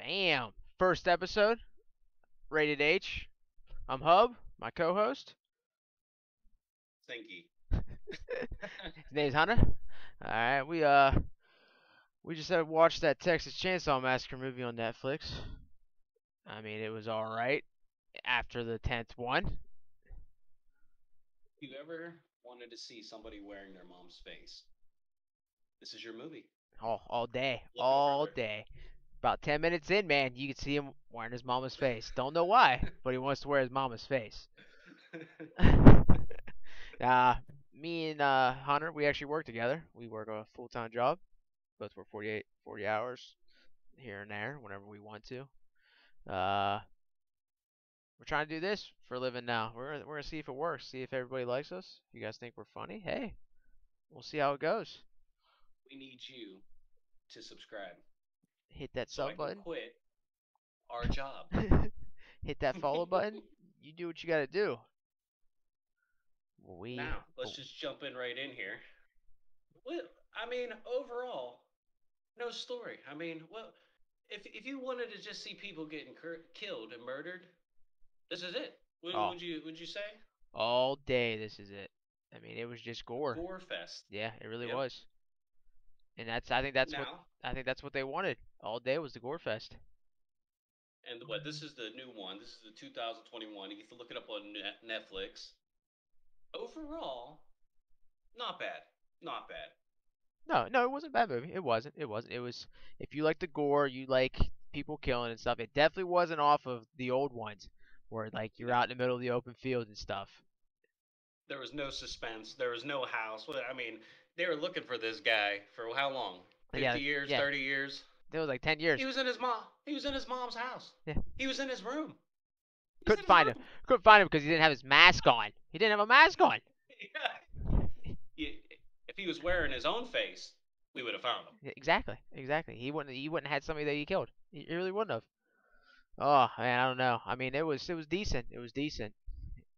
Bam. First episode, rated H. I'm Hub, my co-host. Stinky. His name's Hunter. All right, we uh, we just had watched that Texas Chainsaw Massacre movie on Netflix. I mean, it was all right after the tenth one. If You ever wanted to see somebody wearing their mom's face? This is your movie. All all day, all day. About ten minutes in, man, you can see him wearing his mama's face. Don't know why, but he wants to wear his mama's face. uh, me and uh, Hunter, we actually work together. We work a full time job. Both work 48, 40 hours here and there whenever we want to. Uh, we're trying to do this for a living now. We're we're gonna see if it works. See if everybody likes us. If you guys think we're funny, hey, we'll see how it goes. we need you to subscribe Hit that so sub button. quit our job. Hit that follow button. You do what you gotta do. We Now, let's just jump in right in here. Well, I mean, overall, no story. I mean, well, if if you wanted to just see people getting cur- killed and murdered, this is it. Would, Oh. would you would you say all day. This is it. I mean, it was just gore. gore fest? Yeah, it really Yep. was. And that's I think that's now, what I think that's what they wanted. All day was the gore fest. and what this is the new one. This is the 2021. You can look it up on Netflix. Overall, not bad. Not bad. No, no, it wasn't a bad movie. It wasn't. It wasn't. It was if you like the gore, you like people killing and stuff. It definitely wasn't off of the old ones where like you're out in the middle of the open field and stuff. There was no suspense. There was no house. I mean, they were looking for this guy for how long? 50 Yeah, years, yeah. 30 years. It was like 10 years. He was in his mom. He was in his mom's house. Yeah. He was in his room. He Couldn't find him. Couldn't find him because he didn't have his mask on. He didn't have a mask on. Yeah. Yeah, If he was wearing his own face, we would have found him. Yeah, Exactly. Exactly. He wouldn't. He wouldn't have had somebody that he killed. He he really wouldn't have. Oh man, I don't know. I mean, it was it was decent. It was decent.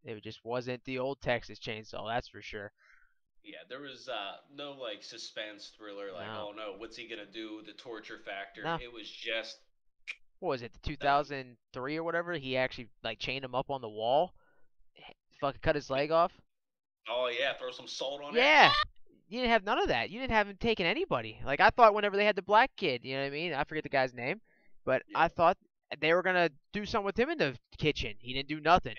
It just wasn't the old Texas Chainsaw. That's for sure. Yeah, there was uh, no like suspense thriller, like No. oh no, what's he gonna do? The torture factor. No. It was just What was it? the 2003 or whatever. He actually like chained him up on the wall. h- Fucking cut his leg off. oh yeah, throw some salt on it. Yeah. You didn't have none of that. You didn't have him taking anybody. Like I thought whenever they had the black kid, you know what I mean? I forget the guy's name, but I thought they were gonna do something with him in the kitchen. He didn't do nothing.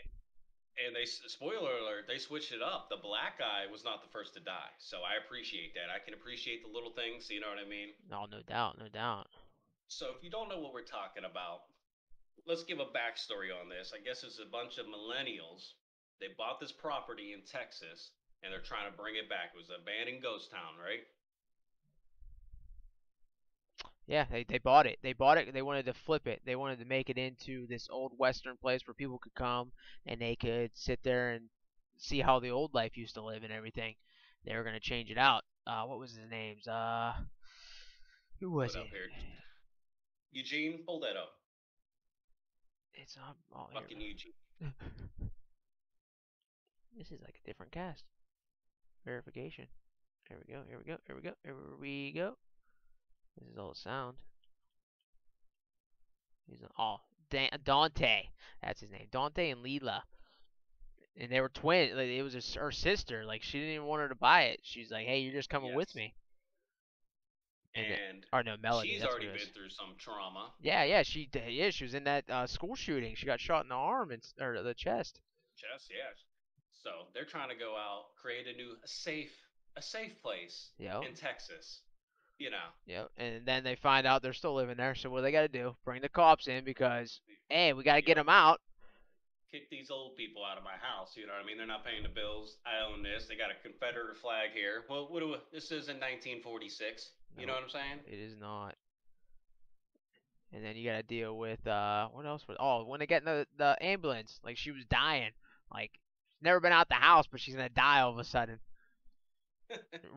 And they spoiler alert, they switched it up. The black guy was not the first to die, so I appreciate that. I can appreciate the little things. You know what I mean? No, no doubt, no doubt. So if you don't know what we're talking about, let's give a backstory on this. I guess it's a bunch of millennials. They bought this property in Texas and they're trying to bring it back. It was an abandoned ghost town, right? Yeah, they they bought it. They bought it. They wanted to flip it. They wanted to make it into this old western place where people could come and they could sit there and see how the old life used to live and everything. They were gonna change it out. Uh, what was his names? Uh, who was Put it? Eugene, pull that up. It's um, oh, Fucking here. Eugene. This is like a different cast. Verification. Here we go. Here we go. Here we go. Here we go. This is all the sound. He's a- oh Dan- Dante. That's his name. Dante and Leela. And they were twins. Like, it was her, her sister. Like she didn't even want her to buy it. She's like, "Hey, you're just coming with me." And And Or no, Melody. she's that's already been through some trauma. Yeah, yeah. She yeah. She was in that uh, school shooting. She got shot in the arm and or the chest. Just yes. So they're trying to go out, create a new a safe a safe place Yep. in Texas. You know. Yep. And then they find out they're still living there. So what do they got to do? Bring the cops in because hey, we got to get them out. kick these old people out of my house. You know what I mean? They're not paying the bills. I own this. They got a Confederate flag here. Well, what do we, this is in 1946. You know what I'm saying? It is not. And then you got to deal with uh, what else was? Oh, when they get in the the ambulance, like she was dying. Like never been out the house, but she's gonna die all of a sudden.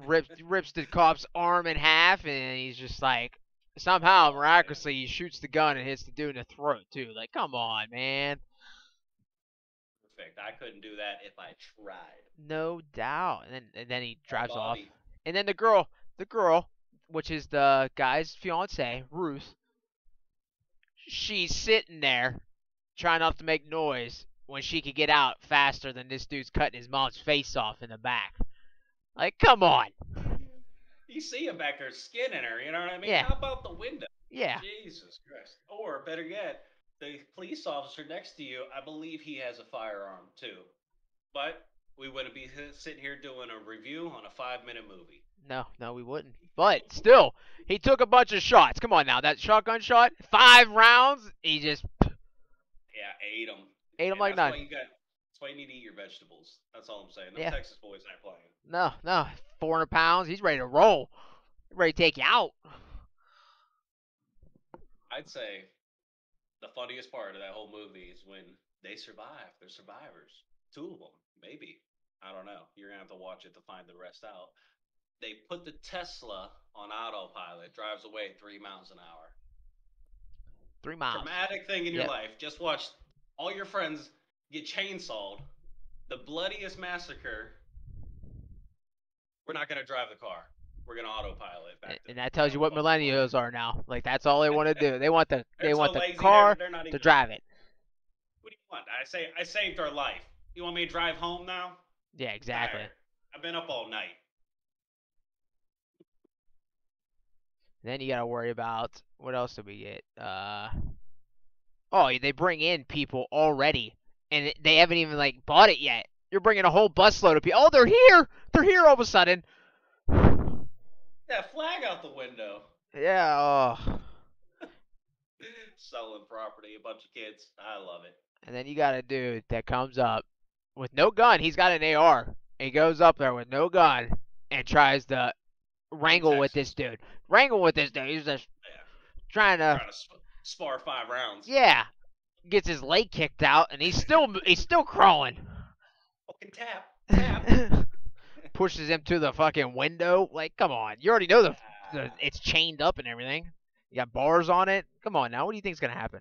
Rips rips the cop's arm in half, and he's just like somehow miraculously he shoots the gun and hits the dude in the throat too. Like, come on, man. Perfect. I couldn't do that if I tried. No doubt. And then and then he drives off. And then the girl, the girl, which is the guy's fiance, Ruth. she's sitting there trying not to make noise when she could get out faster than this dude's cutting his mom's face off in the back. Like, come on. You see him back there skinning her, you know what I mean? Yeah. How about the window? Yeah. Jesus Christ. Or better yet, the police officer next to you, I believe he has a firearm too. But we wouldn't be sitting here doing a review on a five minute movie. No, no, we wouldn't. But still, he took a bunch of shots. Come on now, that shotgun shot, five rounds. He just Yeah, ate them. ate him like that's none. Why you got, that's why you need to eat your vegetables. That's all I'm saying. The Yeah. Texas boys aren't playing. No, no, 400 pounds. He's ready to roll. Ready to take you out. I'd say the funniest part of that whole movie is when they survive. They're survivors. Two of them, maybe. I don't know. You're gonna have to watch it to find the rest out. They put the Tesla on autopilot, drives away at three miles an hour. Three miles. Dramatic thing in your Yep. life. Just watch all your friends get chainsawed. The bloodiest massacre. We're not gonna drive the car. We're gonna autopilot back. And, to and that tells you what millennials are now. Like that's all they want to do. They want the they so want the lazy, they're- car they're to drive it. What do you want? I say I saved our life. You want me to drive home now? Yeah, exactly. I've been up all night. Then you gotta worry about what else do we get? Uh oh, they bring in people already, and they haven't even like bought it yet. You're bringing a whole busload of people. Oh, they're here! They're here all of a sudden. That flag out the window. Yeah. Oh. Selling property, a bunch of kids. I love it. And then you got a dude that comes up with no gun. He's got an AR. He goes up there with no gun and tries to wrangle with this dude. Wrangle with this dude. He's just Yeah. trying to. Trying to sp- spar five rounds. Yeah. Gets his leg kicked out, and he's still he's still crawling. Fucking tap. Tap. Pushes him to the fucking window. Like, come on. You already know the, the it's chained up and everything. You got bars on it. Come on now. What do you think's gonna happen?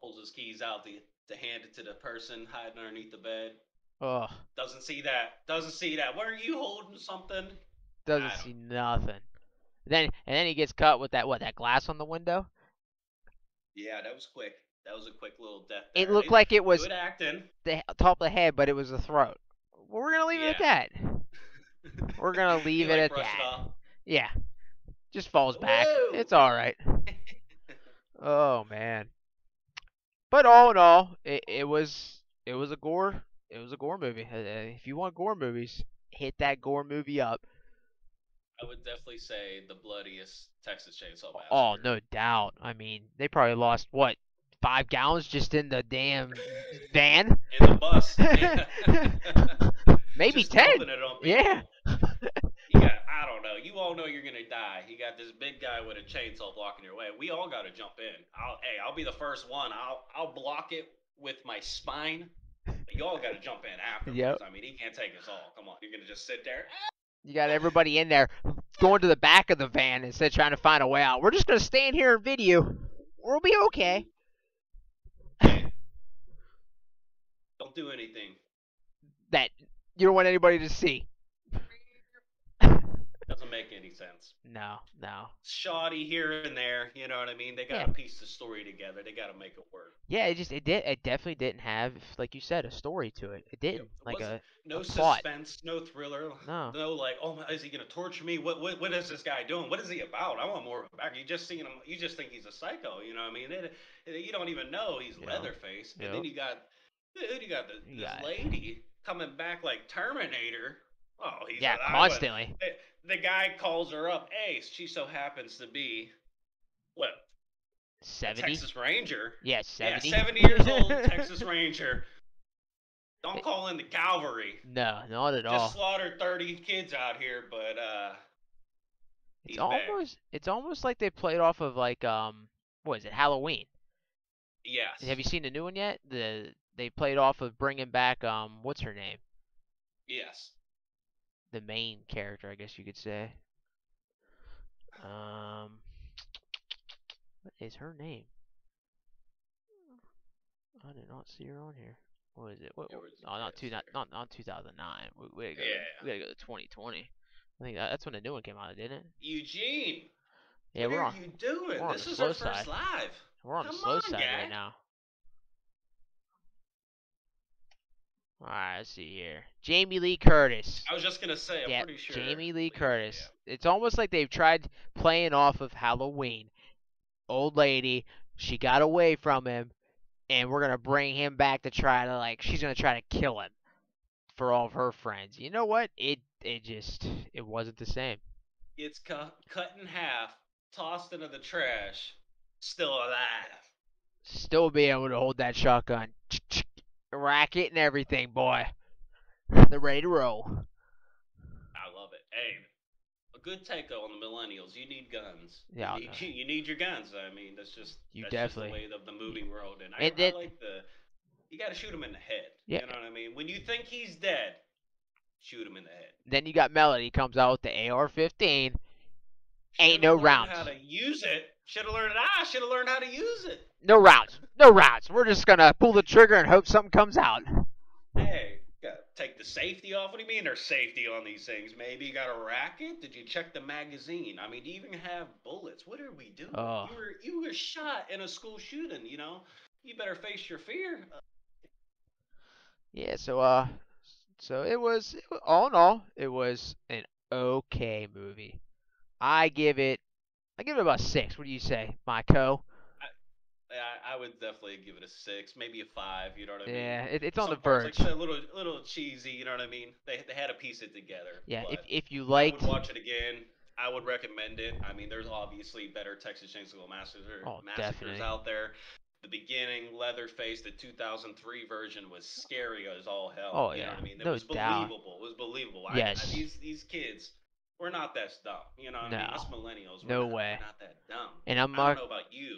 Pulls his keys out to, to hand it to the person hiding underneath the bed. Ugh. Doesn't see that. Doesn't see that. Where are you holding something? Doesn't see nothing. Then and then he gets cut with that what that glass on the window. Yeah, that was quick. That was a quick little death. It there. looked like it was good acting. the top of the head, but it was the throat. Well, we're gonna leave it at that. We're gonna leave like, it at brushed that. off. Yeah, just falls back. It's all right. Oh man. But all in all, it, it was it was a gore it was a gore movie. Uh, uh, If you want gore movies, hit that gore movie up. I would definitely say the bloodiest Texas Chainsaw Massacre. Oh no doubt. I mean, they probably lost what five gallons just in the damn van. In the bus. Maybe Just ten. dumping it on people. Yeah. You got, I don't know. You all know you're gonna die. You got this big guy with a chainsaw blocking your way. We all got to jump in. I'll, hey, I'll be the first one. I'll, I'll block it with my spine. But you all got to jump in afterwards. Yep. I mean, he can't take us all. Come on, you're gonna just sit there. You got everybody in there going to the back of the van instead of trying to find a way out. We're just gonna stand here and video. We'll be okay. Don't do anything. That you don't want anybody to see. Doesn't make any sense. No, no. Shoddy here and there. You know what I mean? They got Yeah. to piece the story together. They got to make it work. Yeah, it just it did it definitely didn't have like you said a story to it. It didn't it like a No A plot. suspense, no thriller, no. no like, oh, my, is he gonna torture me? What, what, what is this guy doing? What is he about? I want more back. You just seen him. You just think he's a psycho. You know what I mean? It, it- you don't even know he's Yeah. Leatherface. And Yeah. then you got, then you got You this lady coming back like Terminator. Oh, he's Yeah, constantly. The, the guy calls her up. Hey, she so happens to be what Seventy? Texas Ranger. Yeah, seventy. Yeah, 70 years old, Texas Ranger. Don't call in the cavalry. No, not at Just all. slaughtered 30 kids out here, but uh, It's he's back. almost it's almost like they played off of like um what is it Halloween? yes. Have you seen the new one yet? The they played off of bringing back um what's her name? Yes. The main character, I guess you could say. Um, what is her name? I did not see her on here. What is it? What? Was Oh, not two, not not not 2009. We, we gotta go, Yeah. we gotta go to 2020. I think that's when the new one came out, didn't it? Eugene. Yeah, what we're are on. you doing? we're on This the is slow our first side. live. We're on the Come slow on, side guy. right now. Alright, let's see here. Jamie Lee Curtis. I was just gonna say, I'm Yeah, pretty sure. Jamie Lee yeah, Curtis. It's almost like they've tried playing off of Halloween. Old lady, she got away from him, and we're gonna bring him back to try to like she's gonna try to kill him for all of her friends. You know what? It it just it wasn't the same. It's cut cut in half, tossed into the trash, still alive. Still be able to hold that shotgun, racket and everything, boy. They're ready to roll. I love it. Hey, a good take on the millennials. You need guns. Yeah, you need, you need your guns. I mean, that's just You that's definitely- just the way of the movie world. And I, And I then- like the you got to shoot him in the head. Yeah. You know what I mean? When you think he's dead, shoot him in the head. Then you got Melody comes out with the AR-15. Ain't no rounds. How to use it? Should have learned. it. I should have learned how to use it. No rounds. No rounds. We're just gonna pull the trigger and hope something comes out. Hey, gotta take the safety off. What do you mean there's safety on these things? Maybe you got a racket? Did you check the magazine? I mean, do you even have bullets? What are we doing? Oh. You were you were shot in a school shooting. You know, you better face your fear. Yeah. So uh, so it was, it all in all, it was an okay movie. I give it, I give it about six. What do you say, my co? I, I would definitely give it a six, maybe a five. You know what I mean? Yeah, it, it's on Some the parts, verge. Like a little little cheesy. You know what I mean? They they had to piece it together. Yeah. If if you I liked, watch it again. I would recommend it. I mean, there's obviously better Texas Chainsaw Massacre Oh, massacres definitely. out there. The beginning, Leatherface, the 2003 version was scary as all hell. Oh, you yeah, know what I mean? It no was doubt. believable. It was believable. I- Yes. I, these these kids, we're not that dumb. You know what I mean? No. Us millennials, we're No not, way. We're not that dumb. and I'm I don't know about you,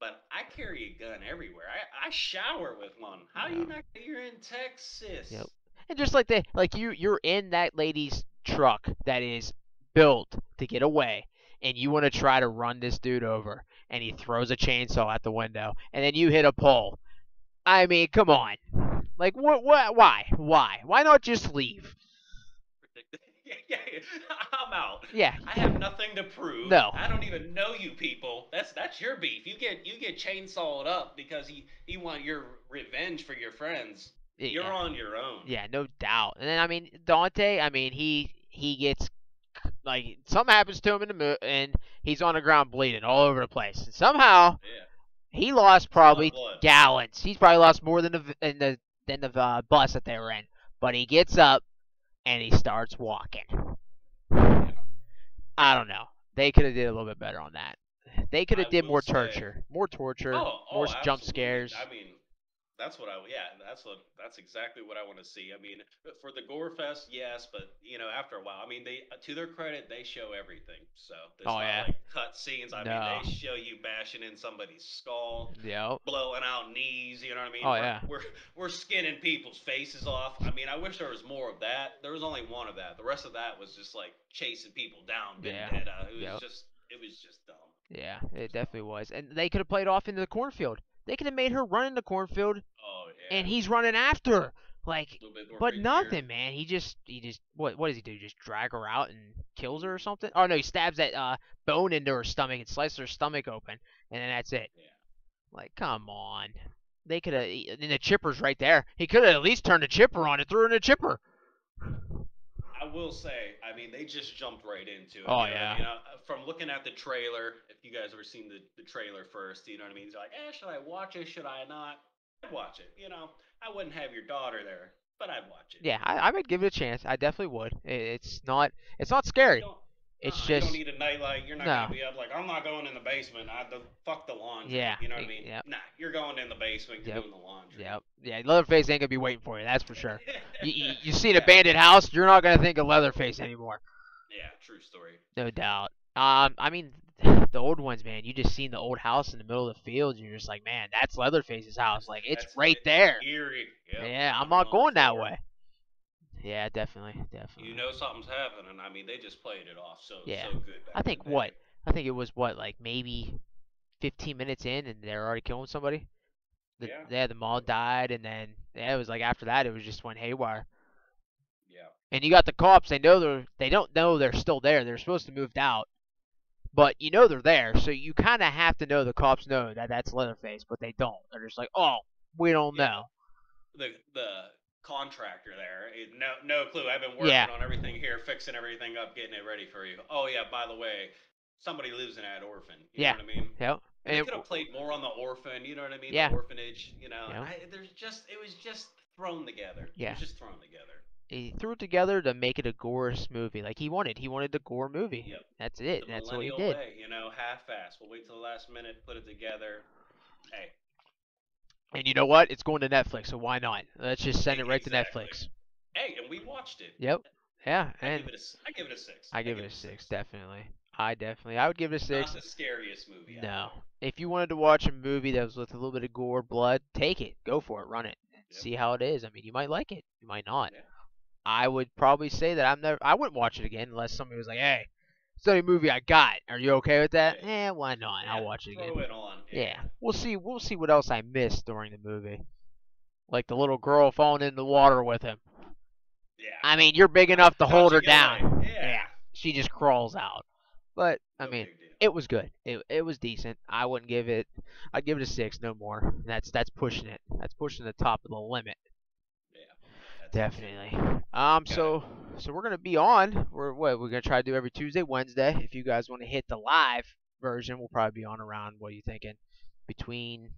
but I carry a gun everywhere. I, I shower with one. How you not? You're in Texas. Yep. and just like they, like you, you're in that lady's truck that is built to get away, and you want to try to run this dude over, and he throws a chainsaw out the window, and then you hit a pole. I mean, come on. Like, what? What? Why? Why? Why not just leave? Yeah, yeah, yeah. I'm out. Yeah. I have nothing to prove. No. I don't even know you people. That's that's your beef. You get you get chainsawed up because he he want your revenge for your friends. You're on your own. Yeah, no doubt. And then I mean Dante, I mean he he gets like something happens to him in the mo- and he's on the ground bleeding all over the place. And somehow Yeah. he lost probably gallons. He's probably lost more than the in the than the uh, bus that they were in. But he gets up and he starts walking. I don't know. They could have did a little bit better on that. They could have did more say- torture, more torture, Oh, oh, more jump absolutely. scares. I mean, that's what I yeah, that's what that's exactly what I want to see. I mean, for the gore fest, yes, but you know, after a while, I mean, they to their credit, they show everything. So there's Oh, yeah. like cut scenes. I No. mean, they show you bashing in somebody's skull. Yep. blowing out knees. You know what I mean? Oh, we're, yeah. We're we're skinning people's faces off. I mean, I wish there was more of that. There was only one of that. The rest of that was just like chasing people down, Yeah. vendetta. It was Yep. just it was just dumb. Yeah, it definitely was. And they could have played off into the cornfield. They could have made her run in the cornfield Oh yeah. and he's running after her. Like A little bit more but nothing, fear. man. He just he just what what does he do? Just drag her out and kills her or something? Oh no, he stabs that uh bone into her stomach and slices her stomach open and then that's it. Yeah. Like, come on. They could have and the chipper's right there. He could have at least turned the chipper on and threw her in the chipper. I will say, I mean, they just jumped right into it. Oh, you know yeah. I mean? Uh, from looking at the trailer, if you guys ever seen the, the trailer first, you know what I mean? It's like, eh, should I watch it? Should I not? I'd watch it. You know, I wouldn't have your daughter there, but I'd watch it. Yeah, I, I would give it a chance. I definitely would. It, it's not it's not scary. It's just you don't need a nightlight. You're not No. gonna be up like I'm not going in the basement. I the fuck the laundry. Yeah, you know what I mean. yep. Nah, you're going in the basement. You're Yep. doing the laundry. Yep. Yeah, Leatherface ain't gonna be waiting for you, that's for sure. You, you, you see an abandoned house, you're not gonna think of Leatherface anymore. yeah, true story. No doubt. Um, I mean, the old ones, man. You just seen the old house in the middle of the field. You're just like, man, that's Leatherface's house. Like it's That's right it. there. Eerie. Yep. Yeah, I'm not going that way. Yeah, definitely, definitely. You know something's happening. I mean, they just played it off so Yeah. so good. I think what? I think it was what, like maybe 15 minutes in, and they're already killing somebody. The, Yeah. the mom died, and then yeah, it was like after that, it was just went haywire. Yeah. And you got the cops. They know they're they don't know they're still there. They're supposed to moved out, but you know they're there, so you kind of have to know the cops know that that's Leatherface, but they don't. They're just like, oh, we don't Yeah. know. The the contractor there, no no clue. I've been working Yeah. on everything here, fixing everything up, getting it ready for you. Oh yeah, by the way, somebody lives in that orphan. You Yeah. know what I mean? Yep. They could have played more on the orphan. You know what I mean? Yeah. The orphanage. You know. I, there's just it was just thrown together. It Yeah. was just thrown together. he threw it together to make it a gorous movie, like he wanted. He wanted the gore movie. Yep. That's it. The That's what he did. way, you know, half-assed. We'll wait till the last minute, put it together. Hey, And you know what? It's going to Netflix, so why not? Let's just send it right Exactly. to Netflix. hey, and we watched it. Yep. Yeah, I and give it a, I give it a six. I give it a six, definitely. I definitely, I would give it a six. Not the scariest movie. No. If you wanted to watch a movie that was with a little bit of gore, blood, take it. Go for it. Run it. Yep. See how it is. I mean, you might like it. You might not. Yeah. I would probably say that I'm never. I wouldn't watch it again unless somebody was like, "Hey, it's the only movie I got. Are you okay with that?" Yeah. Eh, why not? Yeah, I'll watch it again. It on. Yeah, we'll see. We'll see what else I missed during the movie, like the little girl falling in the water with him. Yeah. I mean, you're big enough to How'd hold her down. Yeah. She just crawls out. But I No mean, it was good. It it was decent. I wouldn't give it. I'd give it a six, no more. That's that's pushing it. That's pushing the top of the limit. That's Definitely. Um. So so we're gonna be on. We're what we're gonna try to do every Tuesday, Wednesday. If you guys want to hit the live version, we'll probably be on around. What are you thinking? Between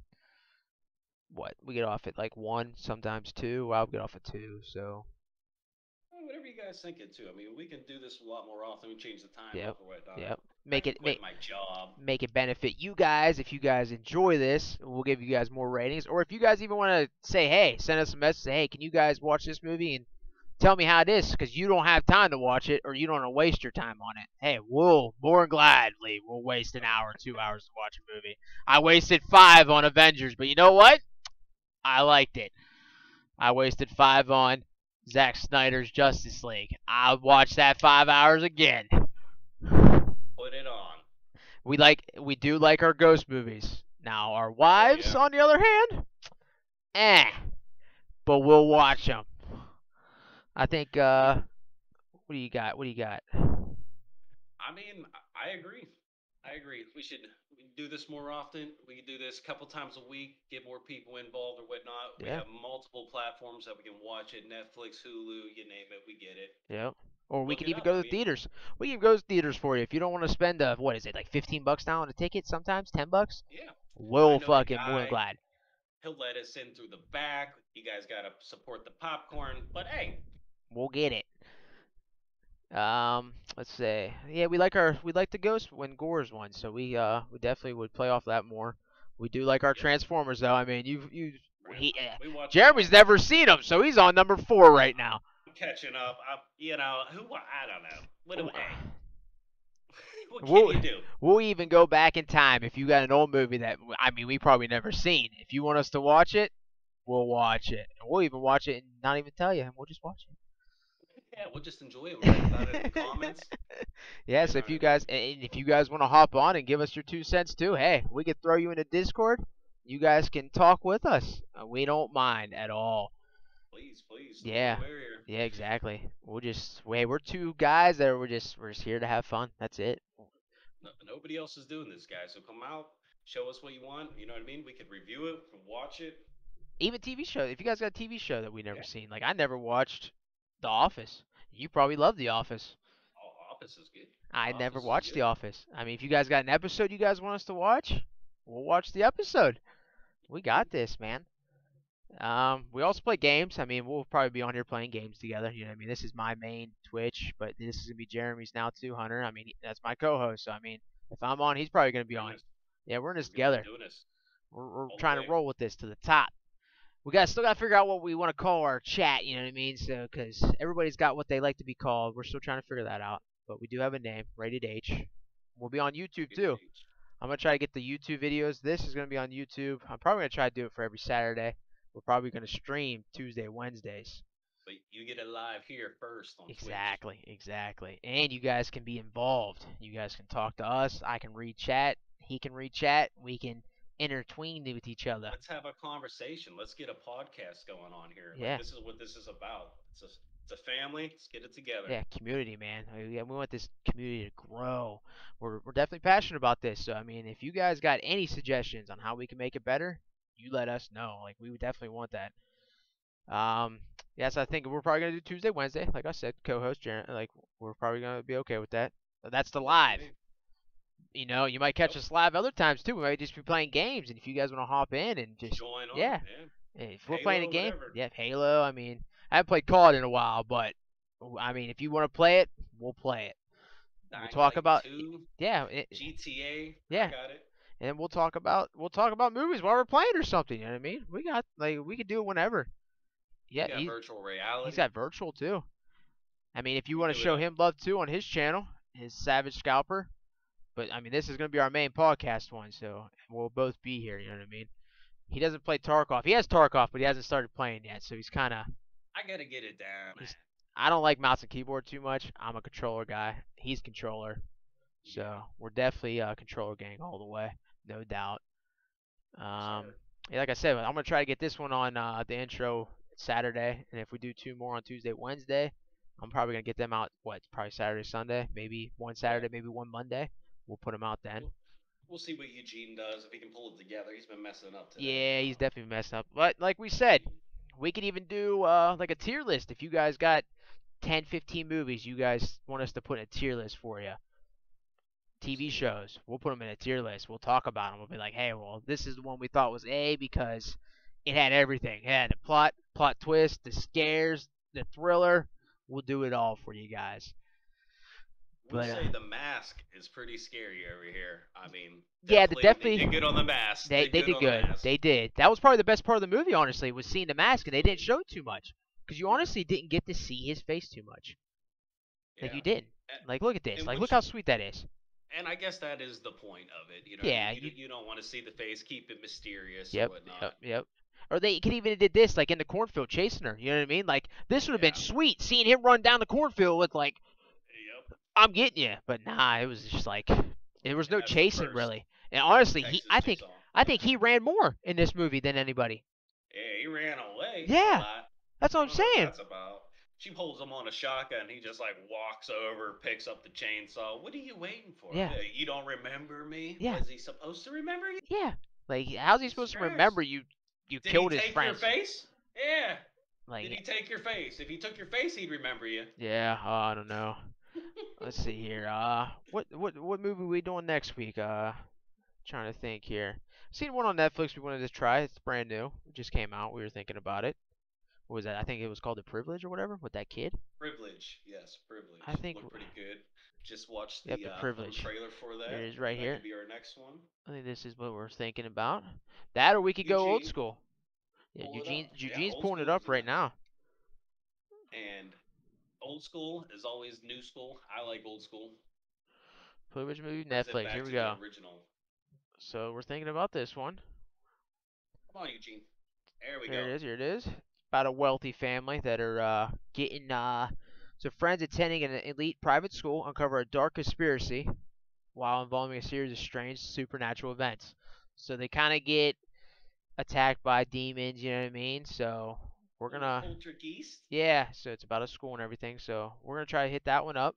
what we get off at like one, sometimes two. I'll get off at two. So Well, Whatever you guys think it too. I mean, we can do this a lot more often. We change the time Yep, yep. Make it make my job. make it benefit you guys. If you guys enjoy this, we'll give you guys more ratings. Or if you guys even want to say, hey, send us a message. Say, hey, can you guys watch this movie and tell me how it is? Because you don't have time to watch it, or you don't want to waste your time on it. Hey, we'll more gladly we'll waste an hour, two hours to watch a movie. I wasted five on Avengers, but you know what? I liked it. I wasted five on Zack Snyder's Justice League. I'll watch that five hours again. Put it on. We like we do like our ghost movies. Now our wives, yeah. on the other hand, eh. But we'll watch them. I think. uh What do you got? What do you got? I mean, I agree. I agree. We should do this more often. We can do this a couple times a week, get more people involved or whatnot. We have multiple platforms that we can watch it Netflix, Hulu, you name it. We get it. Yep. Or we Look can even up, go to the theaters. We can go to theaters for you if you don't want to spend uh what is it like fifteen bucks now on a ticket? Sometimes ten bucks. Yeah. We'll fucking guy- glad. He'll let us in through the back. You guys got to support the popcorn. But hey, We'll get it. Um, let's see. Yeah, we like our we like the Ghost when Gore's one, so we uh we definitely would play off that more. We do like our. Transformers though. I mean, you you he uh, Jeremy's never seen them, so he's on number four right now. I'm catching up. I, you know, who? I don't know. What do what can We'll- you do? We'll even go back in time if you got an old movie that I mean we probably never seen. If you want us to watch it, we'll watch it. We'll even watch it and not even tell you, and we'll just watch it. Yeah, we'll just enjoy it. We'll write about it in the comments. Yeah, so if you guys and if you guys want to hop on and give us your two cents too, hey, we could throw you in a Discord. You guys can talk with us. Uh, we don't mind at all. Please, please. Yeah. Yeah, exactly. We'll just wait. We're two guys that we're just we're just here to have fun. That's it. No, nobody else is doing this, guys. So come out, show us what you want. You know what I mean? We could review it, watch it. Even TV show. If you guys got a TV show that we never Yeah. seen, like I never watched The Office. You probably love The Office. Oh, Office is good. I Office never watched The. Office. I mean, if you guys got an episode you guys want us to watch, we'll watch the episode. We got this, man. Um, we also play games. I mean, we'll probably be on here playing games together. You know, what I mean, this is my main Twitch, but this is gonna be Jeremy's now too, Hunter. I mean, he- that's my co-host. So I mean, if I'm on, he's probably gonna be on. Yeah, we're in this we're together. We're, we're trying day. to roll with this to the top. We got still got to figure out what we want to call our chat. You know what I mean? So, because everybody's got what they like to be called, we're still trying to figure that out. But we do have a name, Rated H. We'll be on YouTube too. I'm gonna try to get the YouTube videos. This is gonna be on YouTube. I'm probably gonna try to do it for every Saturday. We're probably gonna stream Tuesday, Wednesdays. But you get it live here first on Twitch. Exactly, exactly. And you guys can be involved. You guys can talk to us. I can read chat. He can read chat. We can intertwine with each other. Let's have a conversation. Let's get a podcast going on here. Like, Yeah. this is what this is about. It's a, It's a family. Let's get it together. Yeah, community, man. I mean, yeah, we want this community to grow. We're we're definitely passionate about this. So I mean, if you guys got any suggestions on how we can make it better, you let us know. Like we would definitely want that. Um, yes, I think we're probably gonna do Tuesday, Wednesday. Like I said, co-host Jaron. Like we're probably gonna be okay with that. That's the live. You know, you might catch Yep. us live other times too. We might just be playing games, and if you guys want to hop in and just Join on. yeah. yeah. Hey, if we're playing a game, whatever. yeah, Halo. I mean, I haven't played COD in a while, but I mean, if you want to play it, we'll play it. We'll talk about 2, yeah, it, GTA. Yeah. I got it. and we'll talk about we'll talk about movies while we're playing or something. You know what I mean? We got like we could do it whenever. Yeah, he's, virtual reality. he's got virtual too. I mean, if you want to show him love too on his channel, his Savage Scalper. But I mean, this is gonna be our main podcast one, so we'll both be here. You know what I mean? He doesn't play Tarkov. He has Tarkov, but he hasn't started playing yet, so he's kind of I gotta get it down. I don't like mouse and keyboard too much. I'm a controller guy. He's controller. So we're definitely a controller gang all the way, no doubt. Um, Sure. yeah, like I said, I'm gonna try to get this one on uh, the intro Saturday, and if we do two more on Tuesday, Wednesday, I'm probably gonna get them out. What? Probably Saturday, Sunday, maybe one Saturday, maybe one Monday. We'll put them out then. We'll see what Eugene does if he can pull it together. He's been messing up today. Yeah, he's definitely messed up. But like we said, we could even do uh, like a tier list if you guys got 10, 15 movies you guys want us to put in a tier list for you. TV shows, we'll put them in a tier list. We'll talk about them. We'll be like, hey, well, this is the one we thought was A because it had everything. It had the plot, plot twist, the scares, the thriller. We'll do it all for you guys. But, say uh, the mask is pretty scary over here. I mean, Yeah, the- They definitely- did good on the mask. They they did on the good. They did. That was probably the best part of the movie, honestly, was seeing the mask, and they didn't show too much because you honestly didn't get to see his face too much. Like you didn't. And- Like look at this. Like which- look how sweet that is. And I guess that is the point of it. You know, Yeah, you, you- you don't want to see the face, keep it mysterious Yep. or whatnot. Yep. Yep. Or they could even did this like in the cornfield chasing her. You know what I mean? Like this would have been sweet seeing him run down the cornfield with like. I'm getting you, but nah, it was just like there was no chasing first really. And honestly, he I think. I think he ran more in this movie than anybody. Yeah, he ran away. Yeah. That's what I'm what saying. That's about. She holds him on a shotgun. And he just like walks over, picks up the chainsaw. What are you waiting for? Yeah. Uh, You don't remember me? Yeah. Was he supposed to remember you? Yeah. Like how's he supposed to remember you? You Did killed he his take your face? Yeah. Like Did he take your face? If he took your face, he'd remember you. Yeah, uh, I don't know. Let's see here. Uh, what what what movie we doing next week? Uh, trying to think here. Seen one on Netflix we wanted to try. It's brand new. It just came out. We were thinking about it. What was that? I think it was called The Privilege or whatever with that kid. Privilege, yes, privilege. I think- looked pretty good. Just watched the, Yep, The uh, Privilege. trailer for that. It is right that here. Could be our next one. I think this is what we're thinking about. That or we could go old school. Yeah, pull Eugene up. Yeah, Eugene's pulling it up right now. And old school is always new school. I like old school. Privilege movie Netflix. Here we go. Original. So we're thinking about this one. Come on, Eugene. There we go. it is. Here it is. About a wealthy family that are uh, getting uh, so friends attending an elite private school uncover a dark conspiracy while involving a series of strange supernatural events. So they kind of get attacked by demons. You know what I mean? So we're gonna yeah. So it's about a school and everything. So we're gonna try to hit that one up.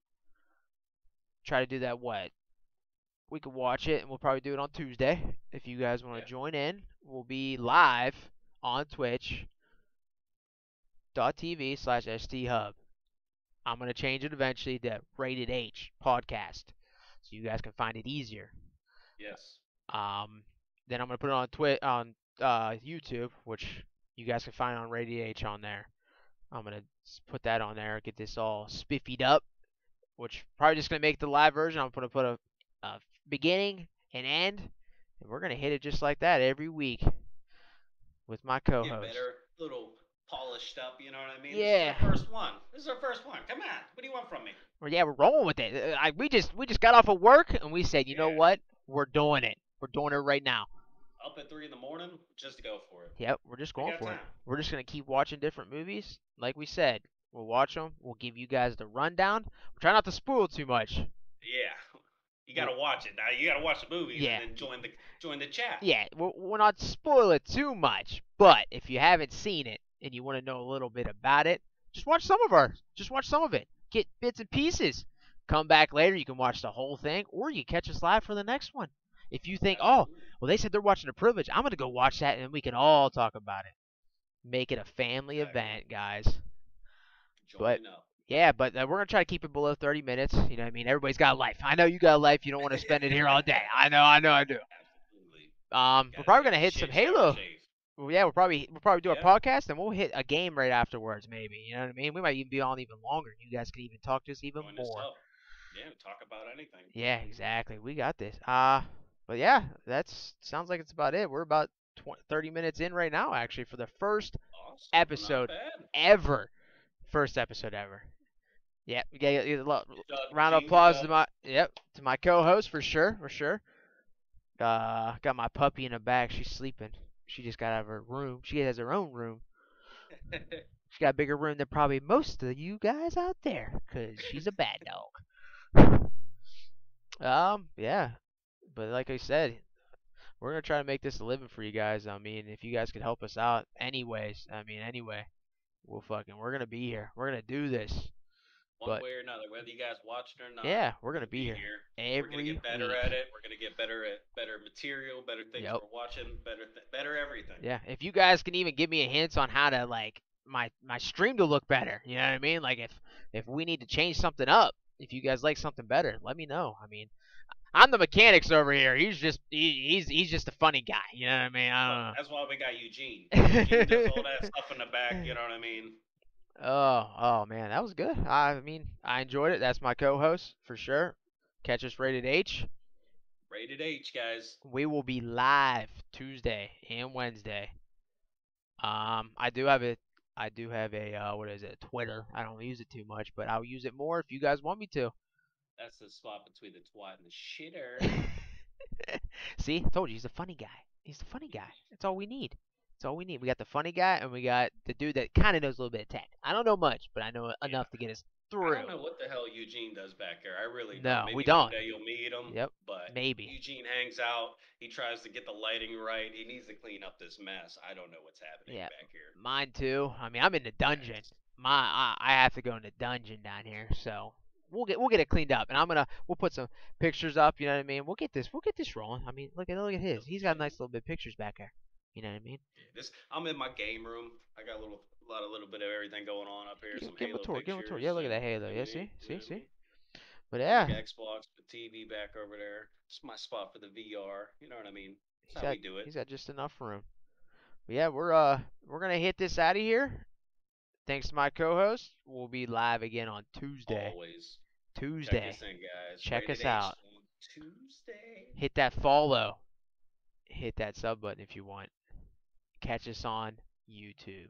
Try to do that. What? We could watch it, and we'll probably do it on Tuesday. If you guys want to Yeah. join in, we'll be live on Twitch. TV slash ST Hub. I'm gonna change it eventually to Rated H Podcast, so you guys can find it easier. Yes. Um, then I'm gonna put it on Twi on uh, YouTube, which you guys can find on Rated H on there. I'm gonna put that on there, get this all spiffied up, which probably just gonna make the live version. I'm gonna put a, a beginning and end, and we're gonna hit it just like that every week with my co-host. better, little polished up. You know what I mean? Yeah. This is our first one. This is our first one. Come on. What do you want from me? Well, yeah, we're rolling with it. Uh, I, we just we just got off of work and we said, you know what? We're doing it. We're doing it right now. Up at three in the morning, just to go for it. Yep, we're just going for it. We're just gonna keep watching different movies. Like we said, we'll watch them. We'll give you guys the rundown. We'll try not to spoil too much. Yeah. You gotta watch it. Now you gotta watch the movies Yeah. and then join the join the chat. Yeah, we're, we'll not spoil it too much. But if you haven't seen it and you want to know a little bit about it, Just watch some of ours. Just watch some of it. Get bits and pieces. Come back later. You can watch the whole thing, or you catch us live for the next one. If you think, oh, Absolutely. Well, they said they're watching a privilege, I'm gonna go watch that, and we can all talk about it. Make it a family Exactly. event, guys. Join but- up. Yeah, but uh, we're gonna try to keep it below 30 minutes. You know what I mean? Everybody's got a life. I know you got a life. You don't want to spend it here all day. I know, I know, I do. Absolutely. Um, we're probably gonna hit some Halo. Well, yeah, we'll probably we'll probably do Yeah. a podcast and we'll hit a game right afterwards, maybe. You know what I mean? We might even be on even longer. You guys can even talk to us even Join more. up. Yeah, talk about anything. Yeah, exactly. We got this. Uh, but yeah, that's sounds like it's about it. We're about 20, 30 minutes in right now, actually, for the first Awesome. Episode. ever, first episode ever. Yeah, we got a lo- round of applause to my yep to my co-host for sure, for sure. Uh, got my puppy in the back. She's sleeping. She just got out of her room. She has her own room. She got a bigger room than probably most of you guys out there, cause she's a bad dog. Um, yeah. But like I said, we're gonna try to make this a living for you guys. I mean, if you guys could help us out anyways, I mean anyway, we'll fucking we're gonna be here. We're gonna do this. One but- way or another, whether you guys watched or not. Yeah, we're gonna we'll be here Every. We're gonna get better week. at it. We're gonna get better at better material, better things Yep. we're watching, better th- better everything. Yeah, if you guys can even give me a hint on how to like my my stream to look better, you know what I mean? Like if if we need to change something up, if you guys like something better, let me know. I mean, I'm the mechanics over here. He's just he, he's he's just a funny guy, you know what I mean? I That's why we got Eugene. Eugene does all that stuff in the back. You know what I mean? Oh, oh man, that was good. I mean, I enjoyed it. That's my co-host for sure. Catch us rated H. Rated H, guys. We will be live Tuesday and Wednesday. Um, I do have a, I do have a, uh, what is it, Twitter. I don't use it too much, but I'll use it more if you guys want me to. That's the spot between the twat and the shitter. See, told you he's a funny guy. He's a funny guy. That's all we need. That's all we need. We got the funny guy, and we got the dude that kind of knows a little bit of tech. I don't know much, but I know enough to get us through. I don't know what the hell Eugene does back there. I really No, don't. Maybe we don't. day you'll meet him. Yep, But maybe. Eugene hangs out. He tries to get the lighting right. He needs to clean up this mess. I don't know what's happening Yeah. back here. Mine too. I mean, I'm in the dungeon. My, I, I have to go in the dungeon down here, so we'll get we'll get it cleaned up, and I'm gonna we'll put some pictures up. You know what I mean? We'll get this we'll get this rolling. I mean, look at look at his. He's got a nice little bit of pictures back there. You know what I mean? Yeah, This I'm in my game room. I got a little, a lot, a little bit of everything going on up here. Give- Some give him a Halo tour, give him a tour. Yeah, look at that Halo. Yeah, see? See, know what I see? But yeah, Xbox, the TV back over there. It's my spot for the VR. You know what I mean? he's That's how got we do it. he's got just enough room. But yeah, we're uh we're gonna hit this out of here. Thanks to my co-host. We'll be live again on Tuesday. Always. Tuesday. Check us in, guys. Check us out. Tuesday. hit that follow, hit that sub button if you want. Catch us on YouTube.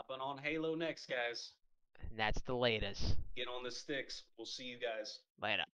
Up and on Halo next, guys. And that's the latest. Get on the sticks. We'll see you guys. Later.